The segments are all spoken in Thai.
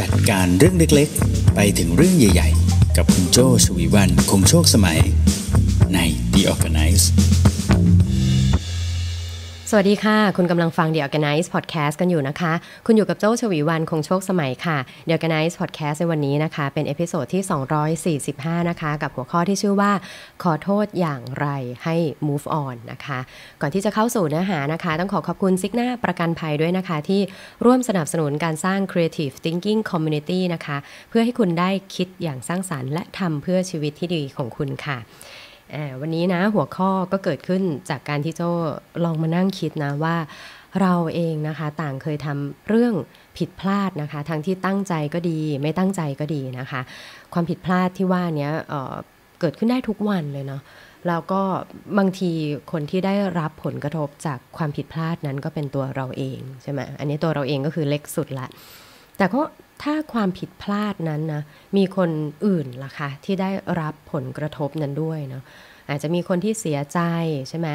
จัดการเรื่องเล็กๆ ไปถึงเรื่องใหญ่ๆ กับคุณโจชวีวันคงโชคสมัยใน The Organize สวัสดีค่ะ คุณกำลังฟัง The Organice Podcast กันอยู่นะคะ คุณอยู่กับโจ้ชวีวันคงโชคสมัยค่ะ The Organize Podcast ในวันนี้นะคะ เป็น episode ที่ 245 นะคะ กับหัวข้อที่ชื่อว่า ขอโทษอย่างไรให้ move on นะคะ ก่อนที่จะเข้าสู่เนื้อหานะคะ ต้องขอขอบคุณซิกน่าประกันภัยด้วยนะคะ ที่ร่วมสนับสนุนการสร้าง Creative Thinking Community นะคะ เพื่อให้คุณได้คิดอย่างสร้างสารรค์ และทำเพื่อชีวิตที่ดีของคุณค่ะ วันนี้นะหัวข้อก็เกิดขึ้นจากการที่โจ้ลองมานั่งคิดนะว่าเราเองนะคะต่างเคยทำเรื่องผิดพลาดนะคะ ทั้งที่ตั้งใจก็ดี ไม่ตั้งใจก็ดีนะคะ ความผิดพลาดที่ว่านี้เเกิดขึ้นได้ทุกวันเลยเนาะแล้วก็บางทีคนที่ได้รับผลกระทบจากความผิดพลาดนั้นก็เป็นตัวเราเองใช่ไหมอันนี้ตัวเราเองก็คือเล็กสุดละแต่ก็ ถ้าความผิดพลาดนั้นนะมีคนอื่นล่ะคะที่ได้รับผลกระทบนั้นด้วยเนาะอาจจะมีคนที่เสียใจใช่ไหม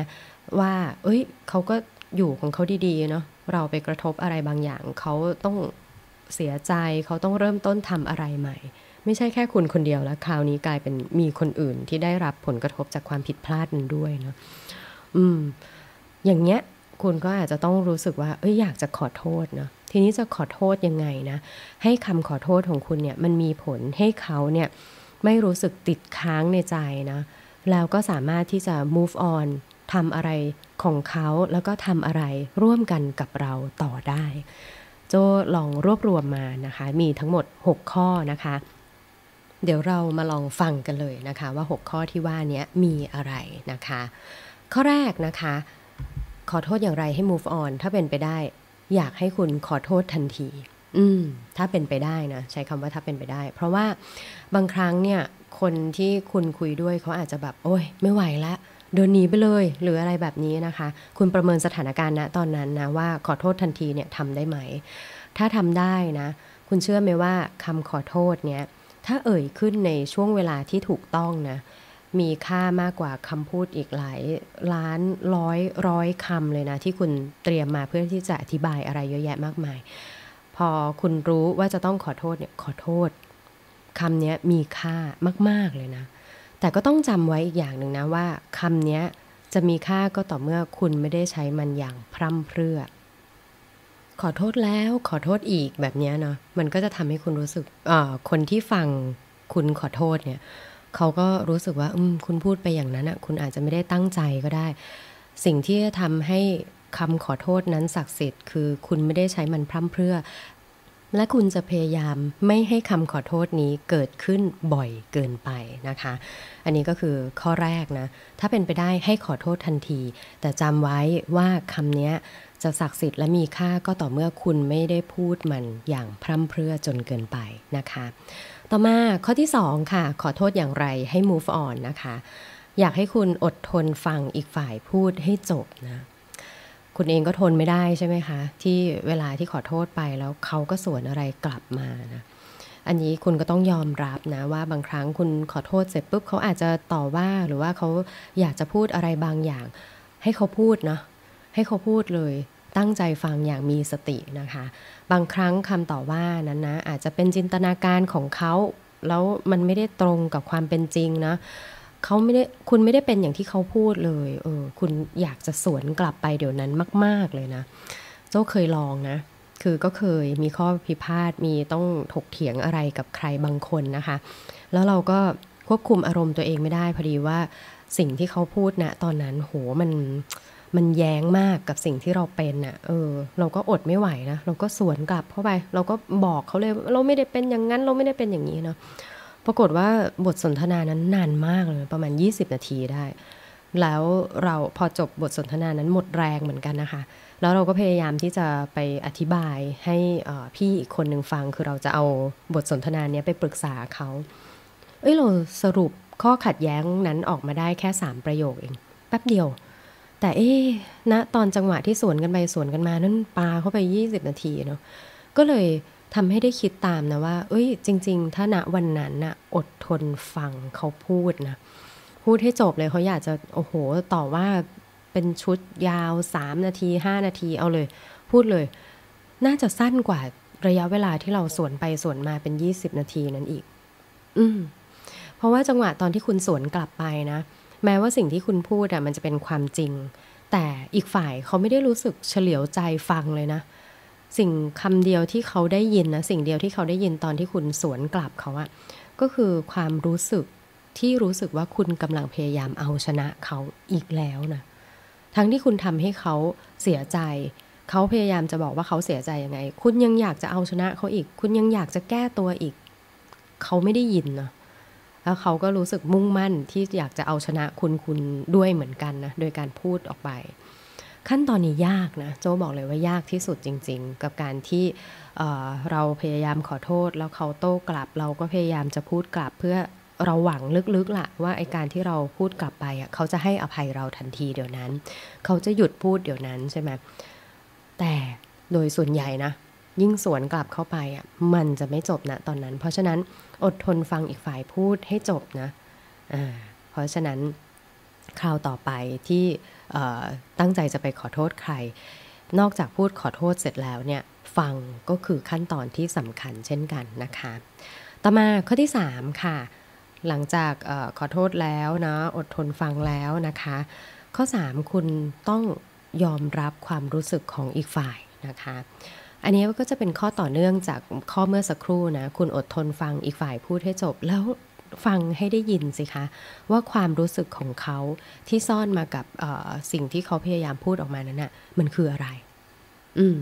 ว่า เอ้ยเขาก็อยู่ของเขาดีๆเนาะเราไปกระทบอะไรบางอย่างเขาต้องเสียใจเขาต้องเริ่มต้นทำอะไรใหม่ ไม่ใช่แค่คุณคนเดียวแล้วคราวนี้กลายเป็นมีคนอื่นที่ได้รับผลกระทบจากความผิดพลาดนั้นด้วยเนาะอืม อย่างเงี้ย คุณก็อาจจะต้องรู้สึกว่า เอ้ยอยากจะขอโทษเนาะทีนี้จะขอโทษยังไงนะ ให้คำขอโทษของคุณเนี่ยมันมีผลให้เขาเนี่ยไม่รู้สึกติดค้างในใจนะแล้วก็สามารถที่จะ move on ทำอะไรของเขาแล้วก็ทำอะไรร่วมกันกับเราต่อได้ โจลองรวบรวมมานะคะ มีทั้งหมด 6 ข้อนะคะ เดี๋ยวเรามาลองฟังกันเลยนะคะ ว่า 6 ข้อที่ว่านี้มีอะไรนะคะ ข้อแรกนะคะ ขอโทษอย่างไรให้ move on ถ้าเป็นไปได้ อยากให้คุณขอโทษทันที อืม ถ้าเป็นไปได้นะ ใช้คำว่าถ้าเป็นไปได้ เพราะว่าบางครั้งเนี่ย คนที่คุณคุยด้วยเขาอาจจะแบบ โอ้ย ไม่ไหวแล้วเดินหนีไปเลย หรืออะไรแบบนี้นะคะ คุณประเมินสถานการณ์ณตอนนั้นนะว่าขอโทษทันทีเนี่ยทำได้ไหม ถ้าทำได้นะ คุณเชื่อไหมว่าคำขอโทษเนี่ยถ้าเอ่ยขึ้นในช่วงเวลาที่ถูกต้องนะ มีค่ามากกว่าคำพูดอีกหลายล้านร้อยร้อยคำเลยนะ ที่คุณเตรียมมาเพื่อที่จะอธิบายอะไรเยอะแยะมากมาย พอคุณรู้ว่าจะต้องขอโทษเนี่ยขอโทษคำนี้มีค่ามาก ๆเลยนะ แต่ก็ต้องจำไว้อีกอย่างหนึ่งนะว่าคำนี้จะมีค่าก็ต่อเมื่อคุณไม่ได้ใช้มันอย่างพร่ำเพรื่อ ขอโทษแล้วขอโทษอีกแบบนี้เนาะมันก็จะทำให้คุณรู้สึกคนที่ฟังคุณขอโทษเนี่ย เขาก็รู้สึกว่าอืมคุณพูดไปอย่างนั้นอะคุณอาจจะไม่ได้ตั้งใจก็ได้ สิ่งที่ทำให้คำขอโทษนั้นศักดิ์สิทธิ์คือคุณไม่ได้ใช้มันพร่ำเพรื่อ และคุณจะพยายามไม่ให้คำขอโทษนี้เกิดขึ้นบ่อยเกินไปนะคะ อันนี้ก็คือข้อแรกนะ ถ้าเป็นไปได้ให้ขอโทษทันที แต่จำไว้ว่าคำนี้จะศักดิ์สิทธิ์และมีค่าก็ต่อเมื่อคุณไม่ได้พูดมันอย่างพร่ำเพรื่อจนเกินไปนะคะ ต่อมาข้อที่ 2 ค่ะ ขอโทษอย่างไรให้ move on นะคะ อยากให้คุณอดทนฟังอีกฝ่ายพูดให้จบนะ คุณเองก็ทนไม่ได้ใช่ไหมคะ ที่เวลาที่ขอโทษไปแล้วเขาก็สวนอะไรกลับมานะอันนี้คุณก็ต้องยอมรับนะว่าบางครั้งคุณขอโทษเสร็จปุ๊บเขาอาจจะต่อว่าหรือว่าเขาอยากจะพูดอะไรบางอย่าง ให้เขาพูดเนาะให้เขาพูดเลย ตั้งใจฟังอย่างมีสตินะคะ บางครั้งคำต่อว่านั้นนะอาจจะเป็นจินตนาการของเขา แล้วมันไม่ได้ตรงกับความเป็นจริงนะเขาไม่ได้คุณไม่ได้เป็นอย่างที่เขาพูดเลยเออคุณอยากจะสวนกลับไปเดี๋ยวนั้นมาก ๆเลยนะโจ้เคยลองนะคือก็เคยมีข้อพิพาทมีต้องถกเถียงอะไรกับใครบางคนนะคะ แล้วเราก็ควบคุมอารมณ์ตัวเองไม่ได้พอดีว่าสิ่งที่เขาพูดนะตอนนั้นโหมัน มันแย้งมากกับสิ่งที่เราเป็นอะ่ะ เออ เราก็อดไม่ไหวนะ เราก็สวนกลับเข้าไป เราก็บอกเขาเลย เราไม่ได้เป็นอย่างนั้น เราไม่ได้เป็นอย่างนี้เนาะ ปรากฏว่าบทสนทนานั้นนานมากเลย ประมาณ 20 นาทีได้ แล้วเราพอจบบทสนทนานั้นหมดแรงเหมือนกันนะคะ แล้วเราก็พยายามที่จะไปอธิบายให้พี่อีกคนหนึ่งฟัง คือเราจะเอาบทสนทนานี้ไปปรึกษาเขา เอ้ยเราสรุปข้อขัดแย้งนั้นออกมาได้แค่ 3 ประโยคเอง แป๊บเดียว แต่เอ๊ณนะตอนจังหวะที่สวนกันไปสวนกันมานั้นปลาเข้าไป 20 นาทีเนาะก็เลยทำให้ได้คิดตามนะว่า เอ้ย จริง ๆ ถ้าณวันนั้นนะ่ะอดทนฟังเขาพูดนะ พูดให้จบเลยเขาอยากจะ โอ้โห ต่อว่าเป็นชุดยาว 3 นาที 5 นาทีเอาเลย พูดเลย น่าจะสั้นกว่าระยะเวลาที่เราสวนไปสวนมาเป็น 20 นาทีนั้นอีก อืม เพราะว่าจังหวะตอนที่คุณสวนกลับไปนะ แม้ว่าสิ่งที่คุณพูดอะมันจะเป็นความจริง แต่อีกฝ่ายเขาไม่ได้รู้สึกเฉลียวใจฟังเลยนะ สิ่งคำเดียวที่เขาได้ยินนะสิ่งเดียวที่เขาได้ยินตอนที่คุณสวนกลับเขาอะก็คือความรู้สึกที่รู้สึกว่าคุณกำลังพยายามเอาชนะเขาอีกแล้วนะทั้งที่คุณทำให้เขาเสียใจ เขาพยายามจะบอกว่าเขาเสียใจยังไง คุณยังอยากจะเอาชนะเขาอีก คุณยังอยากจะแก้ตัวอีก เขาไม่ได้ยินนะ แล้วเขาก็รู้สึกมุ่งมั่นที่อยากจะเอาชนะคุณคุณด้วยเหมือนกันนะโดยการพูดออกไป ขั้นตอนนี้ยากนะโจบอกเลยว่ายากที่สุดจริง ๆ กับการที่เเราพยายามขอโทษ แล้วเขาโต้กลับ เราก็พยายามจะพูดกลับเพื่อเราหวังลึกๆล่ะว่าไอการที่เราพูดกลับไปอะเขาจะให้อภัยเราทันทีเดี๋ยวนั้น เขาจะหยุดพูดเดี๋ยวนั้นใช่ไหมแต่โดยส่วนใหญ่นะ ยิ่งสวนกลับเข้าไปอะมันจะไม่จบนะตอนนั้น เพราะฉะนั้นอดทนฟังอีกฝ่ายพูดให้จบนะอ่าเพราะฉะนั้นคราวต่อไปที่ตั้งใจจะไปขอโทษใคร นอกจากพูดขอโทษเสร็จแล้วเนี่ยฟังก็คือขั้นตอนที่สำคัญเช่นกันนะคะ ต่อมาข้อที่ 3 ค่ะ หลังจากออขอโทษแล้วนะอดทนฟังแล้วนะคะ ข้อ 3 คุณต้องยอมรับความรู้สึกของอีกฝ่ายนะคะ อันนี้ก็จะเป็นข้อต่อเนื่องจากข้อเมื่อสักครู่นะ คุณอดทนฟังอีกฝ่ายพูดให้จบแล้วฟังให้ได้ยินสิคะ ว่าความรู้สึกของเขาที่ซ่อนมากับสิ่งที่เขาพยายามพูดออกมานั้นนะ่ะมันคืออะไร อืม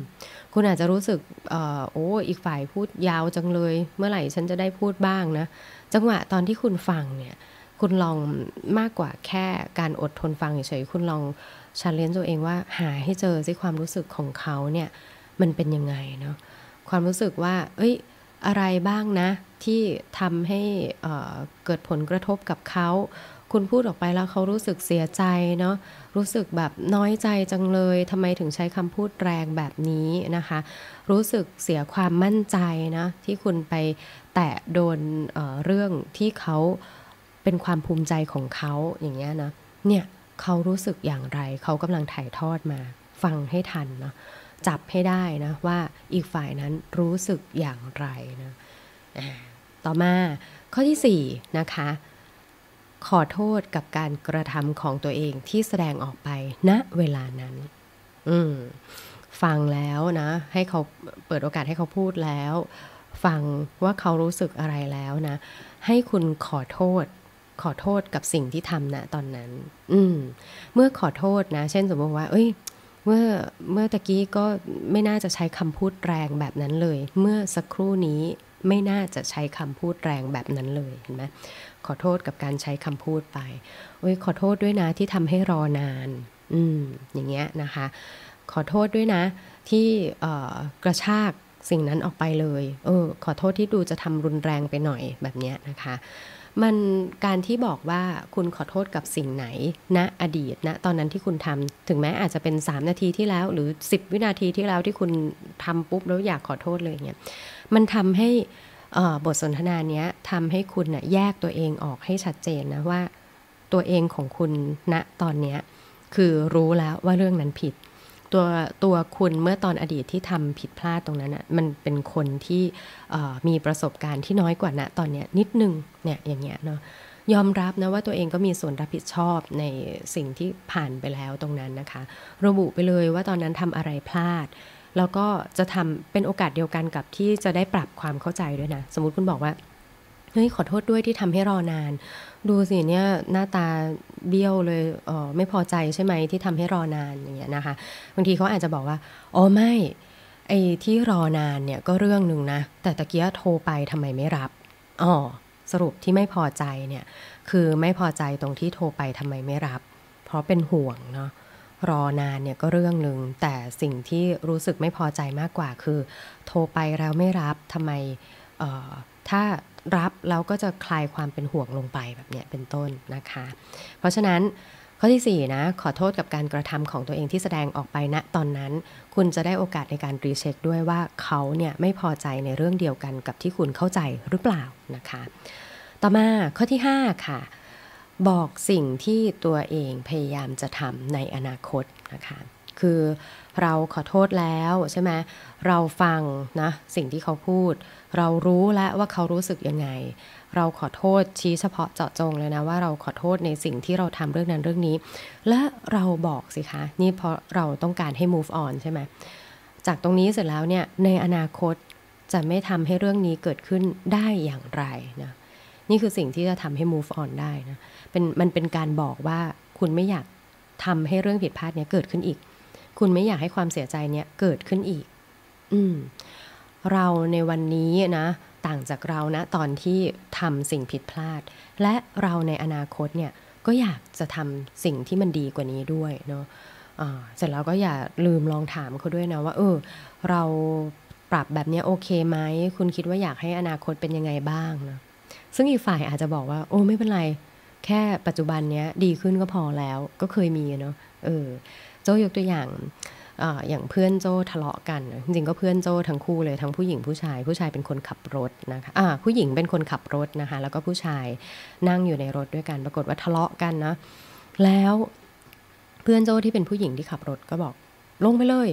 คุณอาจจะรู้สึกอโอ้อีกฝ่ายพูดยาวจังเลย เมื่อไหร่ฉันจะได้พูดบ้างนะ จังหวะตอนที่คุณฟังเนี่ย คุณลองมากกว่าแค่การอดทนฟังเฉยๆคุณลองชันเลนตัวเองว่าหาให้เจอสิความรู้สึกของเขาเนี่ย มันเป็นยังไงเนาะความรู้สึกว่า เอ้ย อะไรบ้างนะ ที่ทำให้เเกิดผลกระทบกับเขา คุณพูดออกไปแล้วเขารู้สึกเสียใจเนาะรู้สึกแบบน้อยใจจังเลยทำไมถึงใช้คำพูดแรงแบบนี้นะคะ รู้สึกเสียความมั่นใจนะ ที่คุณไปแตะโดนเเรื่องที่เขาเป็นความภูมิใจของเขาอย่างเงี้ยนะเนี่ยเขารู้สึกอย่างไร เขากำลังถ่ายทอดมา ฟังให้ทันเนาะ จับให้ได้นะว่าอีกฝ่ายนั้นรู้สึกอย่างไรนะต่อมาข้อที่4นะคะขอโทษกับการกระทำของตัวเองที่แสดงออกไปณนะเวลานั้น อืมฟังแล้วนะ ให้เขาเปิดโอกาสให้เขาพูดแล้ว ฟังว่าเขารู้สึกอะไรแล้วนะ ให้คุณขอโทษ ขอโทษกับสิ่งที่ทำนะตอนนั้น อืมเมื่อขอโทษนะ เช่นสมมติว่า เอ้ย เมื่อเมื่อตะกี้ก็ไม่น่าจะใช้คำพูดแรงแบบนั้นเลย เมื่อสักครู่นี้ไม่น่าจะใช้คำพูดแรงแบบนั้นเลยเห็นไหมขอโทษกับการใช้คำพูดไปโอ้ยขอโทษด้วยนะที่ทำให้รอนาน อืมอย่างเงี้ยนะคะ ขอโทษด้วยนะ ที่กระชากสิ่งนั้นออกไปเลย เออ ขอโทษที่ดูจะทำรุนแรงไปหน่อยแบบเนี้ยนะคะ มันการที่บอกว่าคุณขอโทษกับสิ่งไหนณนะอดีตณนะตอนนั้นที่คุณทำถึงแม้อาจจะเป็น 3 นาทีที่แล้ว หรือ 10 วินาทีที่แล้วที่คุณทำปุ๊บแล้วอยากขอโทษเลยเนี่ยมันทำให้บทสนทนาเนี้ยทำให้คุณนะแยกตัวเองออกให้ชัดเจนนะว่าตัวเองของคุณณนะตอนเนี้ยคือรู้แล้วว่าเรื่องนั้นผิด ตัวตัวคุณเมื่อตอนอดีตที่ทำผิดพลาดตรงนั้นอะมันเป็นคนที่มีประสบการณ์ที่น้อยกว่าณตอนเนี้ยนิดนึงเนี่ยอย่างเงี้ยเนาะยอมรับนะว่าตัวเองก็มีส่วนรับผิดชอบในสิ่งที่ผ่านไปแล้วตรงนั้นนะคะ ระบุไปเลยว่าตอนนั้นทำอะไรพลาด แล้วก็จะทำเป็นโอกาสเดียวกันกับที่จะได้ปรับความเข้าใจด้วยนะ สมมติคุณบอกว่า เฮ้ยขอโทษด้วยที่ทำให้รอนาน ดูสิเนี่ยหน้าตาเบี้ยวเลยเออไม่พอใจใช่ไหมที่ทำให้รอนานอย่างเงี้ยนะคะบางทีเขาอาจจะบอกว่าอ๋อไม่ไอ้ที่รอนานเนี่ยก็เรื่องหนึ่งนะ แต่ตะเกียโทรไปทำไมไม่รับอ๋อสรุปที่ไม่พอใจเนี่ยคือไม่พอใจตรงที่โทรไปทำไมไม่รับ เพราะเป็นห่วงเนาะรอนานเนี่ยก็เรื่องหนึ่งแต่สิ่งที่รู้สึกไม่พอใจมากกว่าคือ โทรไปแล้วไม่รับทำไม ถ้ารับแล้วก็จะคลายความเป็นห่วงลงไปแบบนี้เป็นต้นนะคะ เพราะฉะนั้นข้อที่4นะขอโทษกับการกระทำของตัวเองที่แสดงออกไปณนะตอนนั้น คุณจะได้โอกาสในการรีเช็คด้วยว่าเขาเนี่ยไม่พอใจในเรื่องเดียวกันกับที่คุณเข้าใจหรือเปล่านะคะ ต่อมาข้อที่ 5 ค่ะ บอกสิ่งที่ตัวเองพยายามจะทำในอนาคตนะคะ คือเราขอโทษแล้วใช่ไหมเราฟังนะสิ่งที่เขาพูด เรารู้แล้วว่าเขารู้สึกยังไง เราขอโทษชี้เฉพาะเจาะจงเลยนะว่าเราขอโทษในสิ่งที่เราทำเรื่องนั้นเรื่องนี้ และเราบอกสิคะนี่เพราะเราต้องการให้ move on ใช่ไหมจากตรงนี้เสร็จแล้วเนี่ยในอนาคตจะไม่ทำให้เรื่องนี้เกิดขึ้นได้อย่างไรนะนี่คือสิ่งที่จะทำให้ move on ได้นะเป็นมันเป็นการบอกว่าคุณไม่อยากทำให้เรื่องผิดพลาดเนี้ยเกิดขึ้นอีก คุณไม่อยากให้ความเสียใจเนี้ยเกิดขึ้นอีก อืม เราในวันนี้นะต่างจากเรานะตอนที่ทำสิ่งผิดพลาด และเราในอนาคตเนี่ยก็อยากจะทำสิ่งที่มันดีกว่านี้ด้วยเนาะเสร็จแล้วก็อย่าลืมลองถามเขาด้วยนะว่า เออ เราปรับแบบนี้โอเคไหมคุณคิดว่าอยากให้อนาคตเป็นยังไงบ้างนะซึ่งอีกฝ่ายอาจจะบอกว่า โอ้ไม่เป็นไร แค่ปัจจุบันเนี้ยดีขึ้นก็พอแล้วก็เคยมีเนาะเออ โจยกตัวอย่างอย่างเพื่อนโจทะเลาะกัน จริงๆก็เพื่อนโจทั้งคู่เลยทั้งผู้หญิงผู้ชาย ผู้ชายเป็นคนขับรถนะคะะผู้หญิงเป็นคนขับรถนะคะ แล้วก็ผู้ชายนั่งอยู่ในรถด้วยกัน ปรากฏว่าทะเลาะกันนะ แล้วเพื่อนโจที่เป็นผู้หญิงที่ขับรถก็บอก ลงไปเลย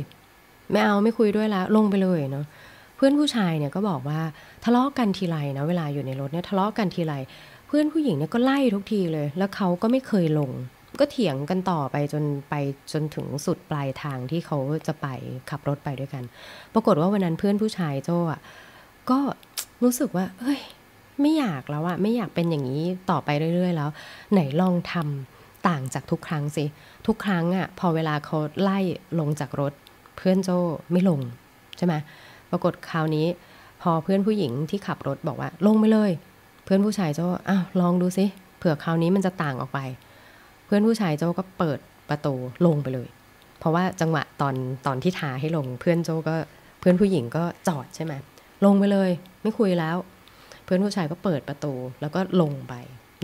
ไม่เอาไม่คุยด้วยแล้ว ลงไปเลยเนาะเพื่อนผู้ชายเนี่ยก็บอกว่าทะเลาะกันทีไรนะเวลาอยู่ในรถเนี่ยทะเลาะกันทีไรเพื่อนผู้หญิงเนี่ยก็ไล่ทุกทีเลย แล้วเขาก็ไม่เคยลง ก็เถียงกันต่อไปจนไปจนถึงสุดปลายทางที่เขาจะไปขับรถไปด้วยกัน ปรากฏว่าวันนั้นเพื่อนผู้ชายโจ้อะก็รู้สึกว่าเฮ้ย ไม่อยากแล้วอะไม่อยากเป็นอย่างนี้ต่อไปเรื่อย ๆ แล้ว ไหนลองทำต่างจากทุกครั้งสิ ทุกครั้งอะพอเวลาเขาไล่ลงจากรถ เพื่อนโจ้ไม่ลงใช่ไหมปรากฏคราวนี้ พอเพื่อนผู้หญิงที่ขับรถบอกว่า ลงไปเลย เพื่อนผู้ชายโจ้อ้าวลองดูสิเผื่อคราวนี้มันจะต่างออกไป พื่อนผู้ชายโจ้ก็เปิดประตูลงไปเลย เพราะว่าจังหวะตอนตอนที่ทาให้ลงเพื่อนโจ้ก็เพื่อนผู้หญิงก็จอดใช่ไหมลงไปเลย ไม่คุยแล้ว เพื่อนผู้ชายก็เปิดประตู แล้วก็ลงไป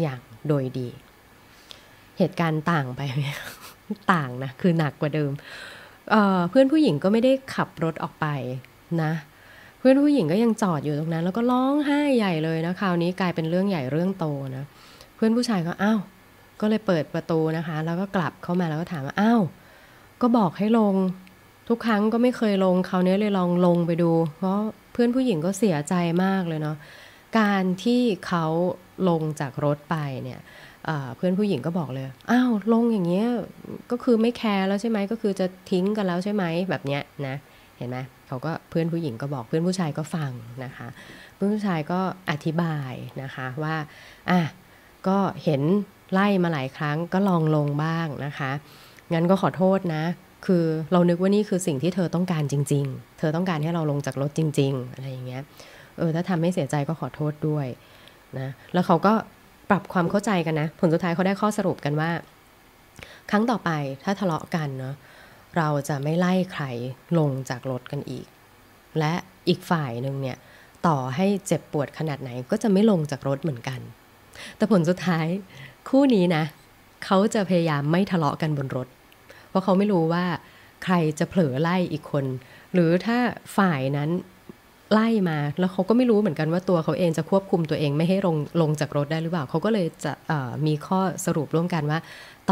อย่างโดยดี เหตุการณ์ต่างไปต่างนะคือหนักกว่าเดิมเเพื่อนผู้หญิงก็ไม่ได้ขับรถออกไปนะ เพื่อนผู้หญิงก็ยังจอดอยู่ตรงนั้น แล้วก็ร้องไห้ใหญ่เลยนะคราวนี้กลายเป็นเรื่องใหญ่เรื่องโตนะเพื่อนผู้ชายก็อ้าว ก็เลยเปิดประตูนะคะ แล้วก็กลับเข้ามาแล้วก็ถามว่าอ้าวก็บอกให้ลง ทุกครั้งก็ไม่เคยลงคราวนี้เลยลองลงไปดู เพราะเพื่อนผู้หญิงก็เสียใจมากเลยเนาะการที่เขาลงจากรถไปเนี่ยเพื่อนผู้หญิงก็บอกเลย อ้าวลงอย่างเงี้ยก็คือไม่แคร์แล้วใช่ไหมก็คือจะทิ้งกันแล้วใช่ไหมแบบเนี้ยนะเห็นไหมเขาก็เพื่อนผู้หญิงก็บอกเพื่อนผู้ชายก็ฟังนะคะ เพื่อนผู้ชายก็อธิบายนะคะว่าอะก็เห็น ไล่มาหลายครั้งก็ลองลงบ้างนะคะ งั้นก็ขอโทษนะ คือเรานึกว่านี่คือสิ่งที่เธอต้องการจริง ๆ เธอต้องการให้เราลงจากรถจริง ๆ อะไรอย่างเงี้ย เออถ้าทำให้เสียใจก็ขอโทษด้วยนะ แล้วเขาก็ปรับความเข้าใจกันนะ ผลสุดท้ายเขาได้ข้อสรุปกันว่า ครั้งต่อไปถ้าทะเลาะกันเนาะ เราจะไม่ไล่ใครลงจากรถกันอีก และอีกฝ่ายหนึ่งเนี่ยต่อให้เจ็บปวดขนาดไหนก็จะไม่ลงจากรถเหมือนกัน แต่ผลสุดท้าย คู่นี้นะเขาจะพยายามไม่ทะเลาะกันบนรถ เพราะเขาไม่รู้ว่าใครจะเผลอไล่อีกคน หรือถ้าฝ่ายนั้นไล่มาแล้วเขาก็ไม่รู้เหมือนกันว่าตัวเขาเองจะควบคุมตัวเองไม่ให้ลงลงจากรถได้หรือเปล่าเขาก็เลยจะมีข้อสรุปร่วมกันว่า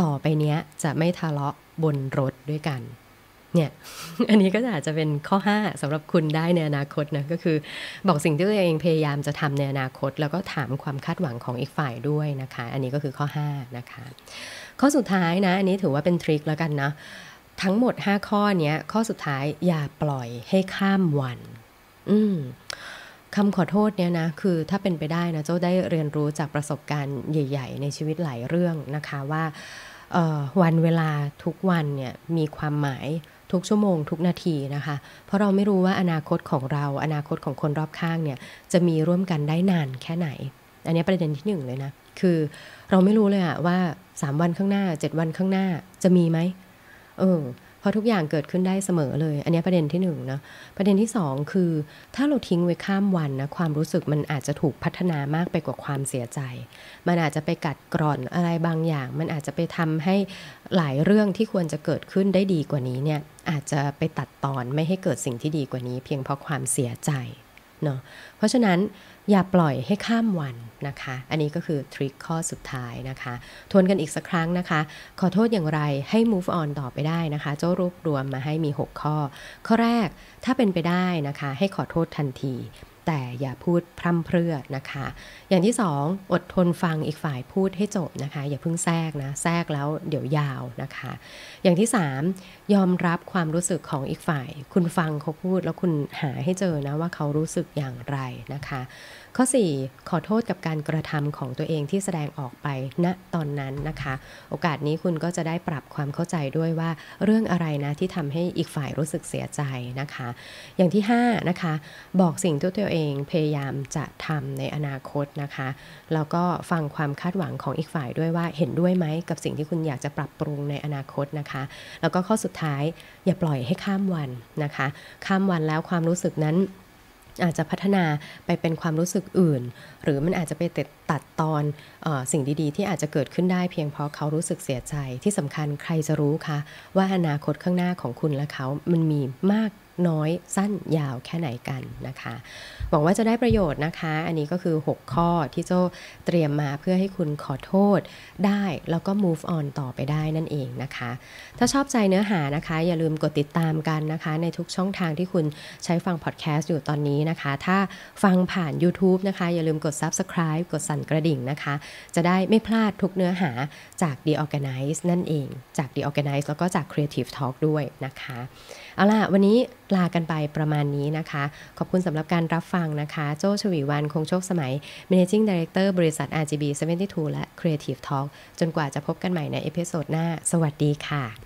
ต่อไปเนี้ยจะไม่ทะเลาะบนรถด้วยกัน เนี่ย อันนี้ก็อาจจะเป็นข้อ 5สำหรับคุณได้ในอนาคตนะ ก็คือบอกสิ่งที่ตัวเองพยายามจะทำในอนาคต แล้วก็ถามความคาดหวังของอีกฝ่ายด้วยนะคะ อันนี้ก็คือข้อ 5 นะคะ ข้อสุดท้ายนะ อันนี้ถือว่าเป็นทริคแล้วกันนะ ทั้งหมด 5 ข้อเนี้ย ข้อสุดท้ายอย่าปล่อยให้ข้ามวัน อืมคำขอโทษเนี่ยนะคือถ้าเป็นไปได้นะเจ้าได้เรียนรู้จากประสบการณ์ใหญ่ ๆ ในชีวิตหลายเรื่องนะคะว่าวันเวลาทุกวันเนี่ยมีความหมาย ทุกชั่วโมง ทุกนาทีนะคะ เพราะเราไม่รู้ว่าอนาคตของเรา อนาคตของคนรอบข้างเนี่ยจะมีร่วมกันได้นานแค่ไหน อันนี้ประเด็นที่หนึ่งเลยนะ คือเราไม่รู้เลยอะว่า 3 วันข้างหน้า 7 วันข้างหน้าจะมีไหมเออเพราะทุกอย่างเกิดขึ้นได้เสมอเลย อันนี้ประเด็นที่หนึ่งนะประเด็นที่สองคือ ถ้าเราทิ้งไว้ข้ามวันนะความรู้สึกมันอาจจะถูกพัฒนามากไปกว่าความเสียใจ มันอาจจะไปกัดกร่อนอะไรบางอย่าง มันอาจจะไปทำให้หลายเรื่องที่ควรจะเกิดขึ้นได้ดีกว่านี้เนี่ย อาจจะไปตัดตอนไม่ให้เกิดสิ่งที่ดีกว่านี้ เพียงเพราะความเสียใจเนาะเพราะฉะนั้นอย่าปล่อยให้ข้ามวันนะคะ อันนี้ก็คือทริคข้อสุดท้ายนะคะ ทวนกันอีกสักครั้งนะคะ ขอโทษอย่างไรให้ move on ต่อไปได้นะคะ เจ้ารวบรวมมาให้มี 6 ข้อ ข้อแรกถ้าเป็นไปได้นะคะ ให้ขอโทษทันที แต่อย่าพูดพร่ำเพรื่อนะคะ อย่างที่สองอดทนฟังอีกฝ่ายพูดให้จบนะคะ อย่าเพิ่งแทรกนะ แทรกแล้วเดี๋ยวยาวนะคะ อย่างที่สามยอมรับความรู้สึกของอีกฝ่าย คุณฟังเขาพูดแล้วคุณหาให้เจอนะว่าเขารู้สึกอย่างไรนะคะ ข้อ 4 ขอโทษกับการกระทำของตัวเองที่แสดงออกไปณตอนนั้นนะคะ โอกาสนี้คุณก็จะได้ปรับความเข้าใจด้วยว่าเรื่องอะไรนะที่ทำให้อีกฝ่ายรู้สึกเสียใจนะคะ อย่างที่5นะคะบอกสิ่งที่ตัวเองพยายามจะทำในอนาคตนะคะแล้วก็ฟังความคาดหวังของอีกฝ่ายด้วยว่าเห็นด้วยไหมกับสิ่งที่คุณอยากจะปรับปรุงในอนาคตนะคะ แล้วก็ข้อสุดท้ายอย่าปล่อยให้ข้ามวันนะคะ ข้ามวันแล้วความรู้สึกนั้น อาจจะพัฒนาไปเป็นความรู้สึกอื่น หรือมันอาจจะไปตัดตอนอสิ่งดีๆ ที่อาจจะเกิดขึ้นได้เพียงเพราะเขารู้สึกเสียใจที่สำคัญใครจะรู้คะว่าอนาคตข้างหน้าของคุณและเขามันมีมาก น้อยสั้นยาวแค่ไหนกันนะคะ หวังว่าจะได้ประโยชน์นะคะ อันนี้ก็คือ 6 ข้อที่โจเตรียมมาเพื่อให้คุณขอโทษได้ แล้วก็ move on ต่อไปได้นั่นเองนะคะ ถ้าชอบใจเนื้อหานะคะ อย่าลืมกดติดตามกันนะคะ ในทุกช่องทางที่คุณใช้ฟังพอดแคสต์อยู่ตอนนี้นะคะ ถ้าฟังผ่าน YouTube นะคะ อย่าลืมกด subscribe กดสั่นกระดิ่งนะคะ จะได้ไม่พลาดทุกเนื้อหาจาก The Organice นั่นเอง จาก The Organize แล้วก็จาก Creative Talk ด้วยนะคะ เอาล่ะ วันนี้ลากันไปประมาณนี้นะคะ ขอบคุณสำหรับการรับฟังนะคะ โจ้ ฉวีวรรณ คงโชคสมัย Managing Director บริษัท RGB 72 และ Creative Talk จนกว่าจะพบกันใหม่ใน episode หน้า สวัสดีค่ะ